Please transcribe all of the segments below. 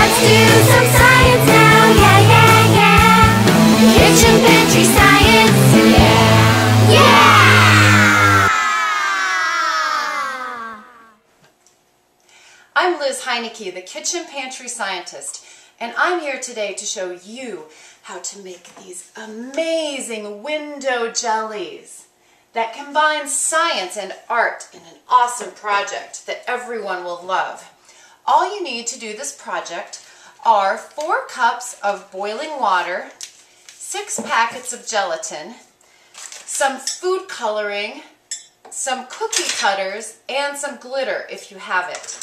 Let's do some science now, yeah, yeah, yeah. Kitchen pantry science, yeah, yeah. I'm Liz Heinecke, the kitchen pantry scientist, and I'm here today to show you how to make these amazing window jellies that combine science and art in an awesome project that everyone will love. Need to do this project are four cups of boiling water, six packets of gelatin, some food coloring, some cookie cutters, and some glitter if you have it.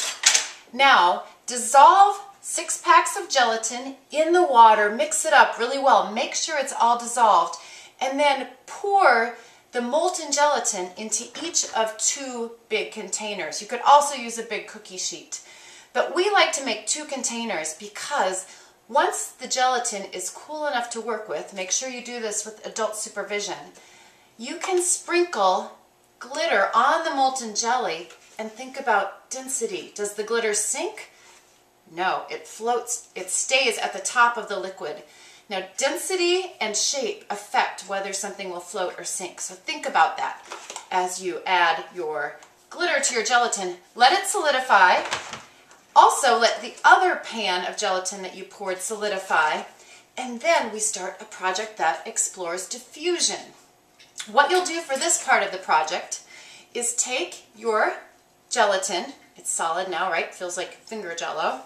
Now, dissolve six packs of gelatin in the water, mix it up really well, make sure it's all dissolved, and then pour the molten gelatin into each of two big containers. You could also use a big cookie sheet. But we like to make two containers because once the gelatin is cool enough to work with, make sure you do this with adult supervision, you can sprinkle glitter on the molten jelly and think about density. Does the glitter sink? No, it floats, it stays at the top of the liquid. Now, density and shape affect whether something will float or sink. So think about that as you add your glitter to your gelatin. Let it solidify. Also, let the other pan of gelatin that you poured solidify. And then we start a project that explores diffusion. What you'll do for this part of the project is take your gelatin, it's solid now, right? Feels like finger jello.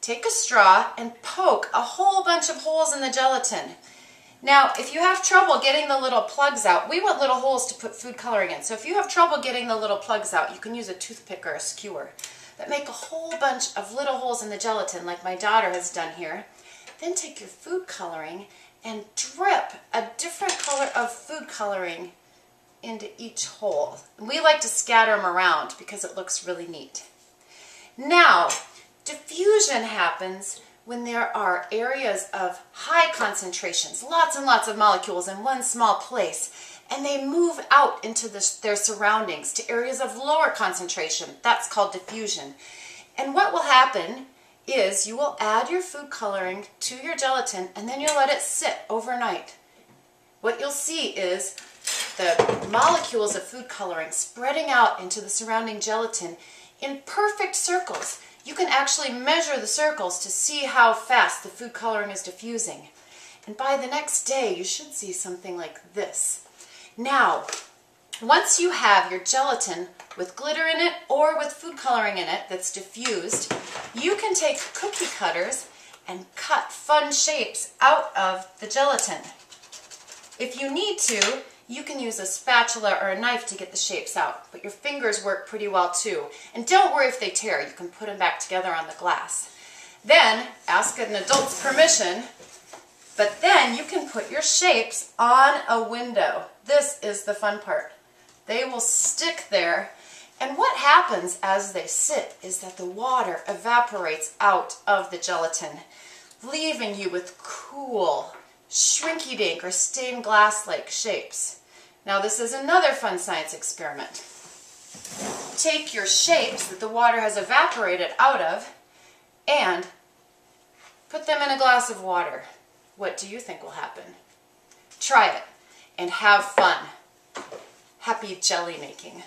Take a straw and poke a whole bunch of holes in the gelatin. Now, if you have trouble getting the little plugs out, we want little holes to put food coloring in. So if you have trouble getting the little plugs out, you can use a toothpick or a skewer. But make a whole bunch of little holes in the gelatin like my daughter has done here. Then take your food coloring and drip a different color of food coloring into each hole. We like to scatter them around because it looks really neat. Now, Diffusion happens when there are areas of high concentrations, lots and lots of molecules in one small place, and they move out into the, their surroundings to areas of lower concentration. That's called diffusion. And what will happen is you will add your food coloring to your gelatin and then you'll let it sit overnight. What you'll see is the molecules of food coloring spreading out into the surrounding gelatin in perfect circles. You can actually measure the circles to see how fast the food coloring is diffusing. And by the next day, you should see something like this. Now, once you have your gelatin with glitter in it or with food coloring in it that's diffused, you can take cookie cutters and cut fun shapes out of the gelatin. If you need to, you can use a spatula or a knife to get the shapes out, but your fingers work pretty well too. And don't worry if they tear, you can put them back together on the glass. Then, ask an adult's permission, but then you can put your shapes on a window. This is the fun part. They will stick there, and what happens as they sit is that the water evaporates out of the gelatin, leaving you with cool, shrinky dink or stained glass like shapes. Now this is another fun science experiment. Take your shapes that the water has evaporated out of and put them in a glass of water. What do you think will happen? Try it and have fun. Happy jelly making.